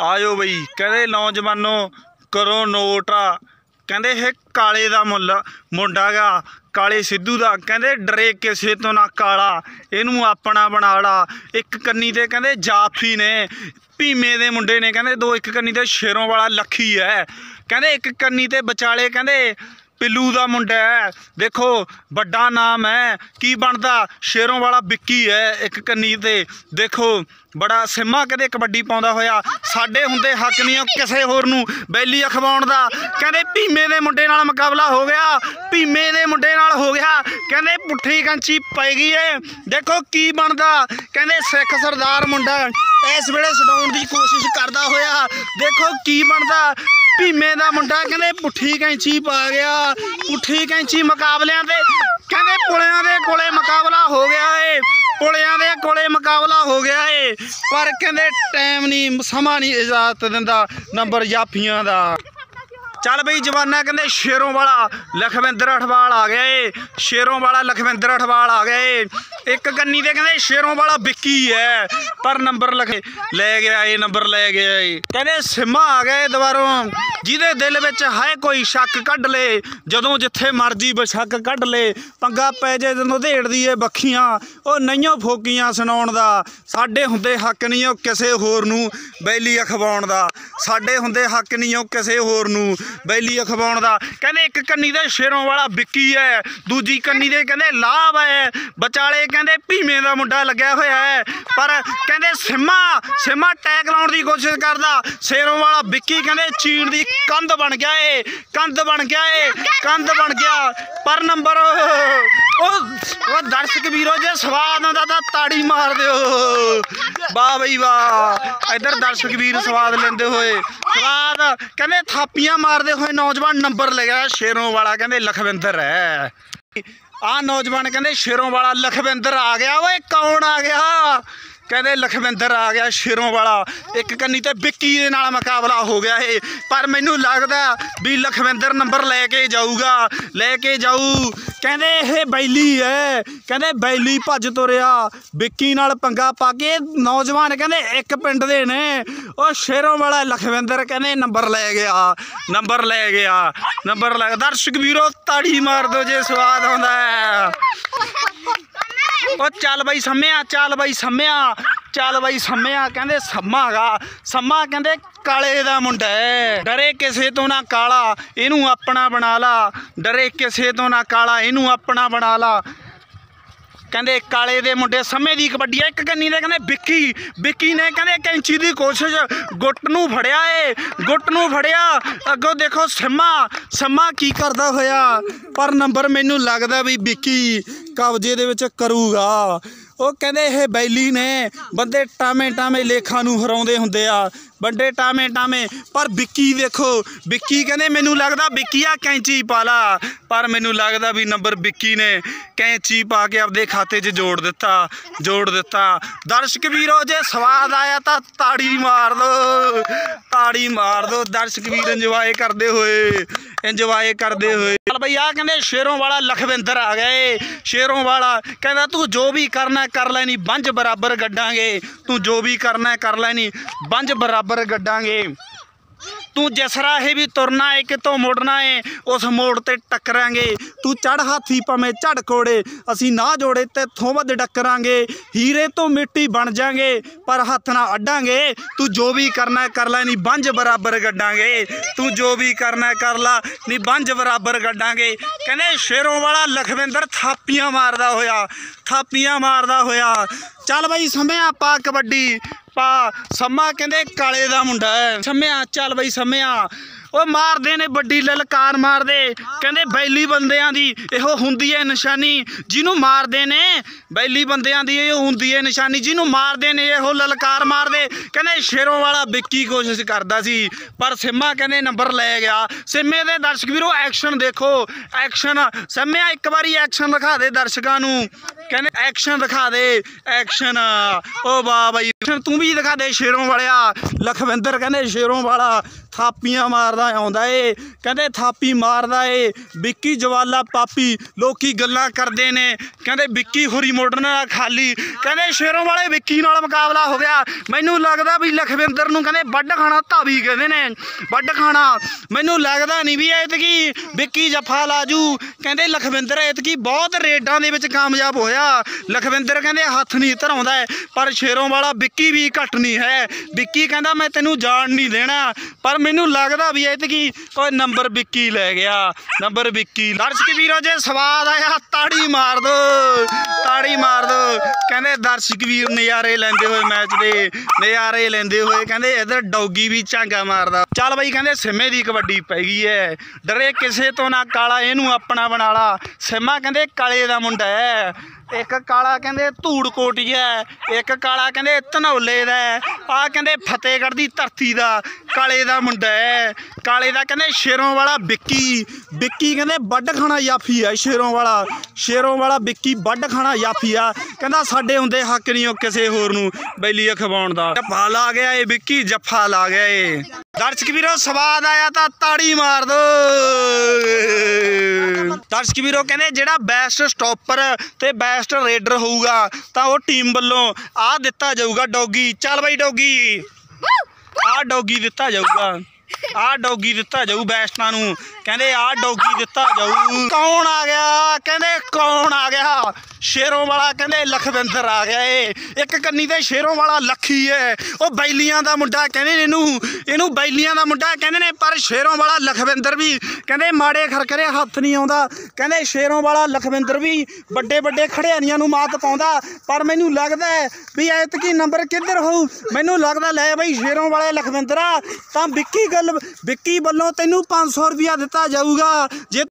ਆਇਓ ਬਈ। ਕਹਿੰਦੇ ਨੌਜਵਾਨੋ, ਕਰੋ ਨੋਟ ਕਹਿੰਦੇ ਇਹ ਕਾਲੇ ਦਾ ਮੁੱਲ, ਮੁੰਡਾ ਗਾ, ਕਾਲੇ ਸਿੱਧੂ ਦਾ। ਕਹਿੰਦੇ ਡਰੇ ਕਿਸੇ ਤੋਂ ਨਾ ਕਾਲਾ। ਇਹਨੂੰ ਆਪਣਾ ਬਣਾ ਲਾ। ਇੱਕ ਕੰਨੀ ਤੇ ਕਹਿੰਦੇ ਜਾਫੀ ਨੇ। ਭੀਮੇ ਦੇ ਮੁੰਡੇ ਨੇ। ਕਹਿੰਦੇ ਦੋ ਇੱਕ ਕੰਨੀ ਤੇ ਸ਼ੇਰੋਂ ਵਾਲਾ ਲੱਖੀ ਹੈ ਕਹਿੰਦੇ ਇੱਕ ਕੰਨੀ ਤੇ ਵਿਚਾਲੇ ਕਹਿੰਦੇ ਪਿੱਲੂ ਦਾ ਮੁੰਡਾ ਹੈ। ਦੇਖੋ, ਵੱਡਾ ਨਾਮ ਹੈ। ਕੀ ਬਣਦਾ? ਸ਼ੇਰੋਂ ਵਾਲਾ ਵਿੱਕੀ ਹੈ ਇੱਕ ਕੰਨੀ ਤੇ। ਦੇਖੋ, ਬੜਾ ਸਿੰਮਾ ਕਦੇ ਕਬੱਡੀ ਪਾਉਂਦਾ ਹੋਇਆ। ਸਾਡੇ ਹੁੰਦੇ ਹੱਕ ਨਹੀਂ ਉਹ ਕਿਸੇ ਹੋਰ ਨੂੰ ਬੈਲੀ ਅਖਵਾਉਣ ਦਾ। ਕਹਿੰਦੇ ਭੀਮੇ ਦੇ ਮੁੰਡੇ ਨਾਲ ਮੁਕਾਬਲਾ ਹੋ ਗਿਆ। ਭੀਮੇ ਦੇ ਮੁੰਡੇ ਨਾਲ ਹੋ ਗਿਆ। ਕਹਿੰਦੇ ਪੁੱਠੀ ਕੰਚੀ ਪੈ ਗਈ ਏ। ਦੇਖੋ ਕੀ ਬਣਦਾ। ਕਹਿੰਦੇ ਸਿੱਖ ਸਰਦਾਰ ਮੁੰਡਾ। ਇਸ ਵੇਲੇ ਛਡਾਉਣ ਦੀ ਕੋਸ਼ਿਸ਼ ਕਰਦਾ ਹੋਇਆ। ਦੇਖੋ ਕੀ ਬਣਦਾ। ਭੀਮੇ ਦਾ ਮੁੰਡਾ ਕਹਿੰਦੇ ਪੁੱਠੀ ਕੈਂਚੀ ਪਾ ਗਿਆ। ਪੁੱਠੀ ਕੈਂਚੀ ਮੁਕਾਬਲਿਆਂ ਦੇ ਕਹਿੰਦੇ ਪੁਲਿਆਂ ਦੇ ਕੋਲੇ ਮੁਕਾਬਲਾ ਹੋ ਗਿਆ ਏ। ਪੁਲਿਆਂ ਦੇ ਕੋਲੇ ਮੁਕਾਬਲਾ ਹੋ ਗਿਆ ਏ। ਪਰ ਕਹਿੰਦੇ ਟਾਈਮ ਨਹੀਂ ਸਮਾਂ ਨਹੀਂ ਇਜਾਜ਼ਤ ਦਿੰਦਾ ਨੰਬਰ ਜਾਫੀਆਂ ਦਾ। ਚੱਲ ਬਈ ਜਵਾਨਾ ਕਹਿੰਦੇ ਸ਼ੇਰੋਂ ਵਾਲਾ ਲਖਵਿੰਦਰ ਅਠਵਾਲ ਆ ਗਿਆ ਏ। ਸ਼ੇਰੋਂ ਵਾਲਾ ਲਖਵਿੰਦਰ ਅਠਵਾਲ ਆ ਗਿਆ ਏ। ਇੱਕ ਕੰਨੀ ਤੇ ਕਹਿੰਦੇ ਸ਼ੇਰੋਂ ਵਾਲਾ ਵਿੱਕੀ ਹੈ। ਪਰ ਨੰਬਰ ਲਖੇ ਲੈ ਗਿਆ ਏ, ਨੰਬਰ ਲੈ ਗਿਆ ਏ। ਕਹਿੰਦੇ ਸਿੰਮਾ ਆ ਗਿਆ ਏ ਦੁਬਾਰੋਂ। ਜਿਹਦੇ ਦਿਲ ਵਿੱਚ ਹੈ ਕੋਈ ਸ਼ੱਕ ਕੱਢ ਲੇ। ਜਦੋਂ ਜਿੱਥੇ ਮਰਜ਼ੀ ਬਸ਼ੱਕ ਕੱਢ ਲੇ। ਪੰਗਾ ਪੈ ਜੇ ਜਦੋਂ ਢੇੜਦੀ ਏ ਬੱਖੀਆਂ। ਉਹ ਨਈਓ ਫੋਕੀਆਂ ਸੁਣਾਉਣ ਦਾ। ਸਾਡੇ ਹੁੰਦੇ ਹੱਕ ਨਹੀਂ ਉਹ ਕਿਸੇ ਹੋਰ ਨੂੰ ਬੈਲੀ ਅਖਵਾਉਣ ਦਾ। ਸਾਡੇ ਹੁੰਦੇ ਹੱਕ ਨਹੀਂ ਉਹ ਕਿਸੇ ਹੋਰ ਨੂੰ। ਬੈਲੀ ਅਖਵਾਉਣ ਦਾ। ਕਹਿੰਦੇ ਇੱਕ ਕੰਨੀ ਦੇ ਸ਼ੇਰੋਂ ਵਾਲਾ ਵਿੱਕੀ ਹੈ ਦੂਜੀ ਕੰਨੀ ਦੇ ਕਹਿੰਦੇ ਲਾਭ ਹੈ ਵਿਚਾਲੇ ਕਹਿੰਦੇ ਭੀਮੇ ਦਾ ਮੁੰਡਾ ਲੱਗਿਆ ਹੋਇਆ ਹੈ ਪਰ ਕਹਿੰਦੇ ਸਿੰਮਾ ਸਿੰਮਾ ਟੈਗ ਲਾਉਣ ਦੀ ਕੋਸ਼ਿਸ਼ ਕਰਦਾ। ਸ਼ੇਰੋਂ ਵਾਲਾ ਵਿੱਕੀ ਕਹਿੰਦੇ ਚੀਨ ਦੀ ਕੰਧ ਬਣ ਗਿਆ ਏ, ਕੰਧ ਬਣ ਗਿਆ ਏ, ਕੰਧ ਬਣ ਗਿਆ। ਪਰ ਨੰਬਰ ਉਹ ਦਰਸ਼ਕ ਵੀਰੋ, ਜੇ ਸਵਾਦ ਆਉਂਦਾ ਤਾੜੀ ਮਾਰ ਦਿਓ। ਵਾਹ ਬਈ ਵਾਹ। ਇਧਰ ਦਰਸ਼ਕ ਵੀਰ ਸਵਾਦ ਲੈਂਦੇ ਹੋਏ। ਸਵਾਦ। ਕਹਿੰਦੇ ਥਾਪੀਆਂ ਮਾਰਦੇ ਹੋਏ ਨੌਜਵਾਨ ਨੰਬਰ ਲੈ ਗਿਆ ਸ਼ੇਰੋਂ ਵਾਲਾ, ਕਹਿੰਦੇ ਲਖਵਿੰਦਰ ਹੈ। ਆ ਨੌਜਵਾਨ ਕਹਿੰਦੇ ਸ਼ੇਰੋਂ ਵਾਲਾ ਲਖਵਿੰਦਰ ਆ ਗਿਆ। ਓਏ ਕੌਣ ਆ ਗਿਆ? ਕਹਿੰਦੇ ਲਖਵਿੰਦਰ ਆ ਗਿਆ ਸ਼ੇਰੋਂ ਵਾਲਾ। ਇੱਕ ਕੰਨੀ ਤੇ ਵਿੱਕੀ ਦੇ ਨਾਲ ਮੁਕਾਬਲਾ ਹੋ ਗਿਆ ਇਹ। ਪਰ ਮੈਨੂੰ ਲੱਗਦਾ ਵੀ ਲਖਵਿੰਦਰ ਨੰਬਰ ਲੈ ਕੇ ਜਾਊਗਾ। ਲੈ ਕੇ ਜਾਊ। ਕਹਿੰਦੇ ਇਹ ਬੈਲੀ ਹੈ ਕਹਿੰਦੇ ਬੈਲੀ ਭੱਜ ਤੁਰਿਆ। ਵਿੱਕੀ ਨਾਲ ਪੰਗਾ ਪਾ ਕੇ ਨੌਜਵਾਨ ਕਹਿੰਦੇ ਇੱਕ ਪਿੰਡ ਦੇ ਨੇ। ਉਹ ਸ਼ੇਰੋਂ ਵਾਲਾ ਲਖਵਿੰਦਰ ਕਹਿੰਦੇ ਨੰਬਰ ਲੈ ਗਿਆ। ਨੰਬਰ ਲੈ ਗਿਆ। ਨੰਬਰ ਲੈ ਦਰਸ਼ਕ ਵੀਰੋ, ਤਾੜੀ ਮਾਰ ਦਿਓ ਜੇ ਸਵਾਦ ਆਉਂਦਾ ਹੈ ਉਹ ਚੱਲ ਬਾਈ ਸੰਮਿਆ, ਚੱਲ ਬਾਈ ਸੰਮਿਆ। ਚੱਲ ਬਾਈ ਸੰਮਿਆ ਕਹਿੰਦੇ ਸੰਮਾਗਾ ਸੰਮਾ ਕਹਿੰਦੇ, ਕਾਲੇ ਦਾ ਮੁੰਡਾ ਹੈ ਡਰੇ ਕਿਸੇ ਤੋਂ ਨਾ ਕਾਲਾ, ਇਹਨੂੰ ਆਪਣਾ ਬਣਾ ਲਾ। ਡਰੇ ਕਿਸੇ ਤੋਂ ਨਾ ਕਾਲਾ, ਇਹਨੂੰ ਆਪਣਾ ਬਣਾ ਲਾ। ਕਹਿੰਦੇ, ਕਾਲੇ ਦੇ ਮੁੰਡੇ, ਸਮੇਂ ਦੀ ਕਬੱਡੀ ਇੱਕ ਕੰਨੀ ਦੇ ਕਹਿੰਦੇ, ਵਿੱਕੀ। ਵਿੱਕੀ ਨੇ ਕਹਿੰਦੇ, ਕੈਂਚੀ ਦੀ ਕੋਸ਼ਿਸ਼, ਗੁੱਟ ਨੂੰ ਫੜਿਆ ਏ। ਗੁੱਟ ਨੂੰ ਫੜਿਆ। ਅੱਗੋਂ ਦੇਖੋ, ਸਿੰਮਾ ਸਿੰਮਾ ਕੀ ਕਰਦਾ ਹੋਇਆ। ਪਰ ਨੰਬਰ ਮੈਨੂੰ ਲੱਗਦਾ ਵੀ ਵਿੱਕੀ ਕਬਜੇ ਦੇ ਵਿੱਚ ਕਰੂਗਾ। ਉਹ ਕਹਿੰਦੇ ਇਹ ਬੈਲੀ ਨੇ। ਬੰਦੇ ਟਾਵੇਂ ਟਾਵੇਂ ਲੇਖਾਂ ਨੂੰ ਹਰਾਉਂਦੇ ਹੁੰਦੇ ਆ। ਬੰਦੇ ਟਾਵੇਂ ਟਾਵੇਂ। ਪਰ ਵਿੱਕੀ ਦੇਖੋ ਵਿੱਕੀ ਕਹਿੰਦੇ ਮੈਨੂੰ ਲੱਗਦਾ ਵਿੱਕੀ ਆ ਕੈਂਚੀ ਪਾ ਲਾ ਪਰ ਮੈਨੂੰ ਲੱਗਦਾ ਵੀ ਨੰਬਰ ਵਿੱਕੀ ਨੇ ਕੈਂਚੀ ਪਾ ਕੇ ਆਪਦੇ ਖਾਤੇ 'ਚ ਜੋੜ ਦਿੱਤਾ ਜੋੜ ਦਿੱਤਾ। ਦਰਸ਼ਕ ਵੀਰੋ, ਜੇ ਸਵਾਦ ਆਇਆ ਤਾਂ ਤਾੜੀ ਮਾਰ ਦੋ ਤਾੜੀ ਮਾਰ ਦੋ ਦਰਸ਼ਕ ਵੀਰ ਇੰਜੋਏ ਕਰਦੇ ਹੋਏ। ਇੰਜੋਏ ਕਰਦੇ ਹੋਏ। ਚੱਲ ਬਈ ਆ ਕਹਿੰਦੇ ਸ਼ੇਰੋਂ ਵਾਲਾ ਲਖਵਿੰਦਰ ਆ ਗਏ ਸ਼ੇਰੋਂ ਵਾਲਾ ਕਹਿੰਦਾ, ਤੂੰ ਜੋ ਵੀ ਕਰਨਾ ਕਰ ਲੈਣੀ ਬੰਜ ਬਰਾਬਰ ਗੱਡਾਂਗੇ। ਤੂੰ ਜੋ ਵੀ ਕਰਨਾ ਕਰ ਲੈਣੀ ਬੰਜ ਬਰਾਬਰ ਗੱਡਾਂਗੇ। ਤੂੰ ਜਿਸ ਰਾਹੇ ਵੀ ਤੁਰਨਾ ਏ, ਕਿਤੋਂ ਮੁੜਨਾ ਏ, ਉਸ ਮੋੜ ਤੇ ਟੱਕਰਾਂਗੇ। ਤੂੰ ਚੜ ਹਾਥੀ ਭਾਵੇਂ ਝੜ ਕੋੜੇ ਅਸੀਂ ਨਾ ਜੋੜੇ ਤੇ ਥੋਂ ਵੱਧ ਡੱਕਰਾਂਗੇ। ਹੀਰੇ ਤੋਂ ਮਿੱਟੀ ਬਣ ਜਾਾਂਗੇ, ਪਰ ਹੱਥ ਨਾ ਅੱਡਾਂਗੇ। ਤੂੰ ਜੋ ਵੀ ਕਰਨਾ ਕਰ ਲੈ ਨਹੀਂ ਬੰਜ ਬਰਾਬਰ ਗੱਡਾਂਗੇ। ਤੂੰ ਜੋ ਵੀ ਕਰਨਾ ਕਰ ਲਾ ਨਹੀਂ ਬੰਜ ਬਰਾਬਰ ਗੱਡਾਂਗੇ। ਕਹਿੰਦੇ ਸ਼ੇਰੋਂ ਵਾਲਾ ਲਖਵਿੰਦਰ ਥਾਪੀਆਂ ਮਾਰਦਾ ਹੋਇਆ, ਥਾਪੀਆਂ ਮਾਰਦਾ ਹੋਇਆ। ਚੱਲ ਬਾਈ, ਸਮਿਆ ਪਾ ਕਬੱਡੀ। ਪਾ ਸੰਮਾ ਕਹਿੰਦੇ ਕਾਲੇ ਦਾ ਮੁੰਡਾ ਹੈ। ਸੰਮਿਆ, ਚੱਲ ਬਈ ਸੰਮਿਆ। ਉਹ ਮਾਰਦੇ ਨੇ ਵੱਡੀ ਲਲਕਾਰ ਮਾਰਦੇ। ਕਹਿੰਦੇ ਬੈਲੀ ਬੰਦਿਆਂ ਦੀ ਇਹੋ ਹੁੰਦੀ ਹੈ ਨਿਸ਼ਾਨੀ। ਜਿਹਨੂੰ ਮਾਰਦੇ ਨੇ ਬੈਲੀ ਬੰਦਿਆਂ ਦੀ ਇਹੋ ਹੁੰਦੀ ਹੈ ਨਿਸ਼ਾਨੀ। ਜਿਹਨੂੰ ਮਾਰਦੇ ਨੇ ਇਹੋ ਲਲਕਾਰ ਮਾਰਦੇ। ਕਹਿੰਦੇ ਸ਼ੇਰੋਂ ਵਾਲਾ ਵਿੱਕੀ ਕੋਸ਼ਿਸ਼ ਕਰਦਾ ਸੀ। ਪਰ ਸਿੰਮਾ ਕਹਿੰਦੇ ਨੰਬਰ ਲੈ ਗਿਆ। ਸਿੰਮੇ ਦੇ ਦਰਸ਼ਕ ਵੀਰੋ, ਐਕਸ਼ਨ ਦੇਖੋ। ਐਕਸ਼ਨ। ਸਿੰਮਿਆ, ਇੱਕ ਵਾਰੀ ਐਕਸ਼ਨ ਦਿਖਾ ਦੇ ਦਰਸ਼ਕਾਂ ਨੂੰ। ਕਹਿੰਦੇ ਐਕਸ਼ਨ ਦਿਖਾ ਦੇ। ਐਕਸ਼ਨ। ਓ ਵਾਹ ਬਾਈ। ਤੂੰ ਵੀ ਦਿਖਾ ਦੇ ਸ਼ੇਰੋਂ ਵਾਲਿਆ ਲਖਵਿੰਦਰ ਕਹਿੰਦੇ ਸ਼ੇਰੋਂ ਵਾਲਾ। ਥਾਪੀਆਂ ਮਾਰਦਾ ਆਉਂਦਾ ਏ। ਕਹਿੰਦੇ ਥਾਪੀ ਮਾਰਦਾ ਏ। ਵਿੱਕੀ ਜਵਾਲਾ ਪਾਪੀ ਲੋਕੀ ਗੱਲਾਂ ਕਰਦੇ ਨੇ। ਕਹਿੰਦੇ ਵਿੱਕੀ ਹੋਰੀ ਮੋਟਰ ਨਾਲ ਖਾਲੀ। ਕਹਿੰਦੇ ਸ਼ੇਰੋਂ ਵਾਲੇ ਵਿੱਕੀ ਨਾਲ ਮੁਕਾਬਲਾ ਹੋ ਗਿਆ। ਮੈਨੂੰ ਲੱਗਦਾ ਵੀ ਲਖਵਿੰਦਰ ਨੂੰ ਕਹਿੰਦੇ ਵੱਡ ਖਾਣਾ ਧਾਵੀ ਕਹਿੰਦੇ ਨੇ। ਵੱਡ ਖਾਣਾ। ਮੈਨੂੰ ਲੱਗਦਾ ਨਹੀਂ ਵੀ ਐਤਕੀ ਵਿੱਕੀ ਜੱਫਾ ਲਾਜੂ ਕਹਿੰਦੇ ਲਖਵਿੰਦਰ ਐਤਕੀ ਬਹੁਤ ਰੇਡਾਂ ਦੇ ਵਿੱਚ ਕਾਮਯਾਬ ਹੋਇਆ। ਲਖਵਿੰਦਰ ਕਹਿੰਦੇ ਹੱਥ ਨਹੀਂ ਧਰਾਉਂਦਾ ਪਰ ਸ਼ੇਰੋਂ ਵਾਲਾ ਵਿੱਕੀ ਵੀ ਘੱਟ ਨਹੀਂ ਹੈ। ਵਿੱਕੀ ਕਹਿੰਦਾ ਮੈਂ ਤੈਨੂੰ ਜਾਣ ਨਹੀਂ ਦੇਣਾ। ਪਰ ਮੈਨੂੰ ਲੱਗਦਾ ਵੀ ਐਤਕੀ ਕੋਈ ਨੰਬਰ ਵਿੱਕੀ ਲੈ ਗਿਆ, ਨੰਬਰ ਵਿੱਕੀ। ਦਰਸ਼ਕ ਵੀਰੋ, ਜੇ ਸਵਾਦ ਆਇਆ, ਤਾੜੀ ਮਾਰ ਦੋ, ਤਾੜੀ ਮਾਰ ਦੋ। ਕਹਿੰਦੇ ਦਰਸ਼ਕ ਵੀਰ ਨਜ਼ਾਰੇ ਲੈਂਦੇ ਹੋਏ ਮੈਚ ਦੇ, ਨਜ਼ਾਰੇ ਲੈਂਦੇ ਹੋਏ ਕਹਿੰਦੇ ਇਧਰ ਡੌਗੀ ਵੀ ਝਾਂਗਾ ਮਾਰਦਾ। ਚੱਲ ਬਈ ਕਹਿੰਦੇ ਸਿੰਮੇ ਦੀ ਕਬੱਡੀ ਪੈ ਗਈ ਐ। ਡਰੇ ਕਿਸੇ ਤੋਂ ਨਾ ਕਾਲਾ, ਇਹਨੂੰ ਆਪਣਾ ਬਣਾ ਲਾ। ਸਿੰਮਾ ਕਹਿੰਦੇ ਕਾਲੇ ਦਾ ਮੁੰਡਾ ਹੈ ਇੱਕ ਕਾਲਾ ਕਹਿੰਦੇ ਧੂੜ ਕੋਟੀ ਹੈ ਇੱਕ ਕਾਲਾ ਕਹਿੰਦੇ ਧਨੌਲੇ ਦਾ ਆ ਕਹਿੰਦੇ ਫਤਿਹਗੜ੍ਹ ਦੀ ਧਰਤੀ ਦਾ, ਕਾਲੇ ਦਾ ਮੁੰਡਾ ਹੈ ਕਾਲੇ ਦਾ ਕਹਿੰਦੇ ਸ਼ੇਰੋਂ ਵਾਲਾ ਵਿੱਕੀ ਵਿੱਕੀ ਕਹਿੰਦੇ ਵੱਡ ਖਾਣਾ ਯਾਫੀ ਆ ਸ਼ੇਰੋਂ ਵਾਲਾ ਸ਼ੇਰੋਂ ਵਾਲਾ ਵਿੱਕੀ ਵੱਡ ਖਾਣਾ ਯਾਫੀ ਆ, ਕਹਿੰਦਾ ਸਾਡੇ ਹੁੰਦੇ ਹੱਕ ਨਹੀਂ ਉਹ ਕਿਸੇ ਹੋਰ ਨੂੰ ਬੈਲੀ ਖਵਾਉਣ ਦਾ। ਜੱਫਾ ਲਾ ਗਿਆ ਏ ਵਿੱਕੀ, ਜੱਫਾ ਲਾ ਗਿਆ ਏ। ਦਰਸ਼ਕ ਵੀਰੋ, ਸਵਾਦ ਆਇਆ ਤਾਂ ਤਾੜੀ ਮਾਰ ਦੋ। ਦਰਸ਼ਕ ਵੀਰੋ ਕਹਿੰਦੇ ਜਿਹੜਾ ਬੈਸਟ ਸਟਾਪਰ ਤੇ ਬੈਸਟ ਰੇਡਰ ਹੋਊਗਾ ਤਾਂ ਉਹ ਟੀਮ ਵੱਲੋਂ ਆ ਦਿੱਤਾ ਜਾਊਗਾ ਡੌਗੀ। ਚੱਲ ਬਾਈ ਡੌਗੀ। ਆ ਡੌਗੀ ਦਿੱਤਾ ਜਾਊਗਾ। ਆ ਡੌਗੀ ਦਿੱਤਾ ਜਾਊ ਬੈਸਟਾਂ ਨੂੰ। ਕਹਿੰਦੇ ਆ ਡੌਗੀ ਦਿੱਤਾ ਜਾਊ। ਕੌਣ ਆ ਗਿਆ? ਕਹਿੰਦੇ ਕੌਣ ਆ ਗਿਆ? ਸ਼ੇਰੋਂ ਵਾਲਾ ਕਹਿੰਦੇ ਲਖਵਿੰਦਰ ਆ ਗਿਆ ਏ। ਇੱਕ ਕੰਨੀ ਤੇ ਸ਼ੇਰੋਂ ਵਾਲਾ ਲੱਖੀ ਏ। ਉਹ ਬੈਲੀਆਂ ਦਾ ਮੁੰਡਾ ਕਹਿੰਦੇ ਨੇ ਇਹਨੂੰ। ਇਹਨੂੰ ਬੈਲੀਆਂ ਦਾ ਮੁੰਡਾ ਕਹਿੰਦੇ ਨੇ, ਪਰ ਸ਼ੇਰੋਂ ਵਾਲਾ ਲਖਵਿੰਦਰ ਵੀ ਕਹਿੰਦੇ ਮਾੜੇ ਖਰਕਰੇ ਹੱਥ ਨਹੀਂ ਆਉਂਦਾ। ਕਹਿੰਦੇ ਸ਼ੇਰੋਂ ਵਾਲਾ ਲਖਵਿੰਦਰ ਵੀ ਵੱਡੇ ਵੱਡੇ ਖੜਿਆਨੀਆਂ ਨੂੰ ਮਾਤ ਪਾਉਂਦਾ। ਪਰ ਮੈਨੂੰ ਲੱਗਦਾ ਵੀ ਐਤਕੀ ਨੰਬਰ ਕਿੱਧਰ ਹੋਊ? ਮੈਨੂੰ ਲੱਗਦਾ, ਲੈ ਬਈ ਸ਼ੇਰੋਂ ਵਾਲੇ ਲਖਵਿੰਦਰਾ, ਤਾਂ ਵਿੱਕੀ ਗੱਲ ਵਿੱਕੀ ਵੱਲੋਂ ਤੈਨੂੰ 500 ਰੁਪਿਆ ਦਿੱਤਾ ਜਾਊਗਾ। ਜੇ